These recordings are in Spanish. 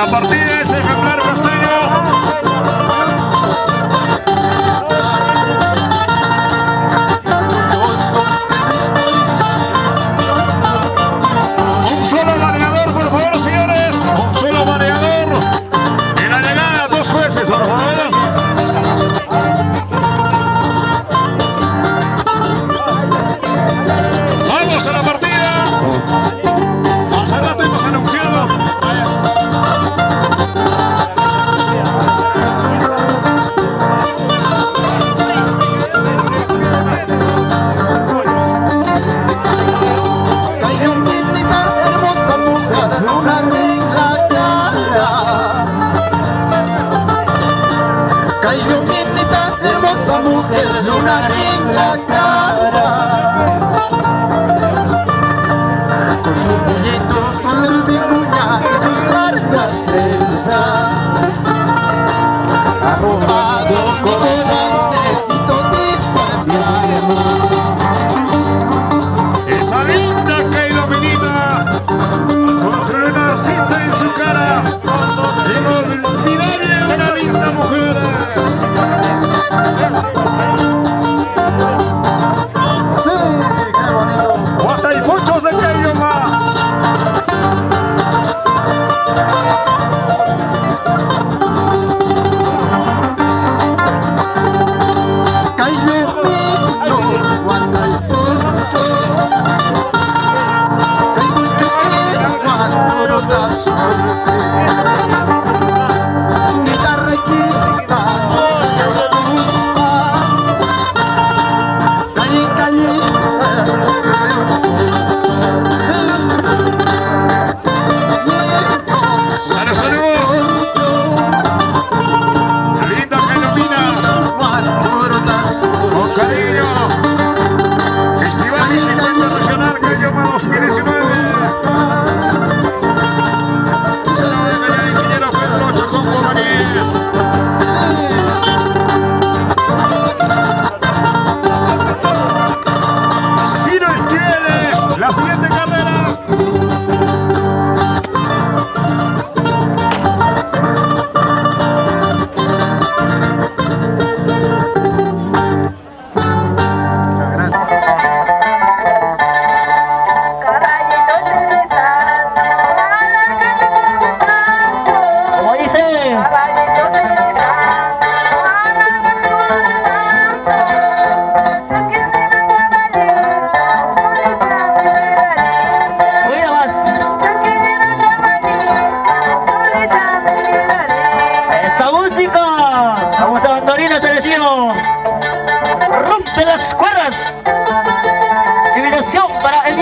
la partida es En la cara. Con su pollito color vicuña y sus largas trenzas. Arrobado con el necesito de Esa linda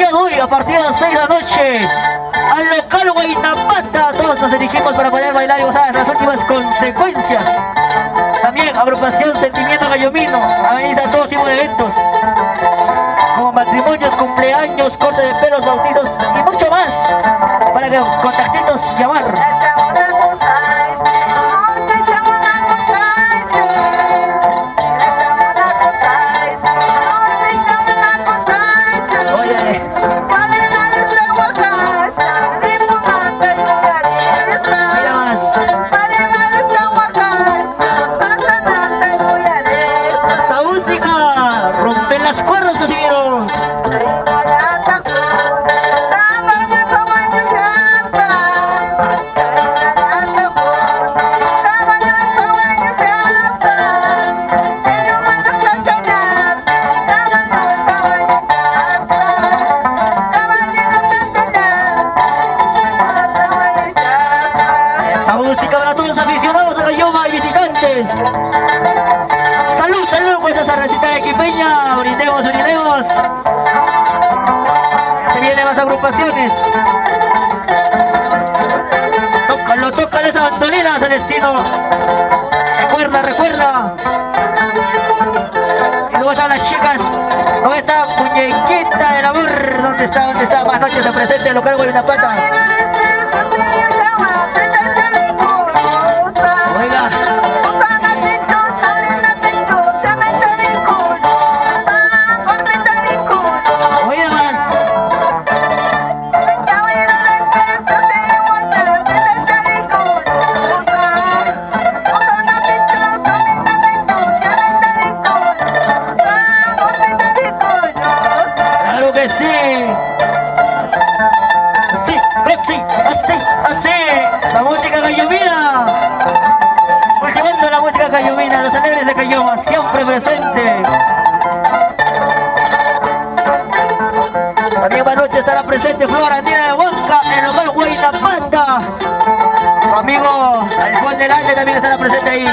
de hoy a partir de las 6 de la noche. Al local Guaynapata. Todos nos dirigimos para poder bailar y gozar las últimas consecuencias. También agrupación Sentimiento Gallomino. Ameniza todo tipo de eventos. Como matrimonios, cumpleaños, corte de pelos, bautizos y mucho más. Para que contactitos llamar. Esa recita de Quipeña. Brindemos, brindemos. Se vienen las agrupaciones. Tócalo, tócalo esa bandolina, Celestino. Recuerda, recuerda. Y luego están las chicas. ¿Dónde está Muñequita del Amor? ¿Dónde está? ¿Dónde está? Más noches se presenta el local Guaynapata. presente. También buenas noches estará presente Flora Nina de Bosca, el local Huayna Panda. Tu amigo Alfonso Delante también estará presente ahí.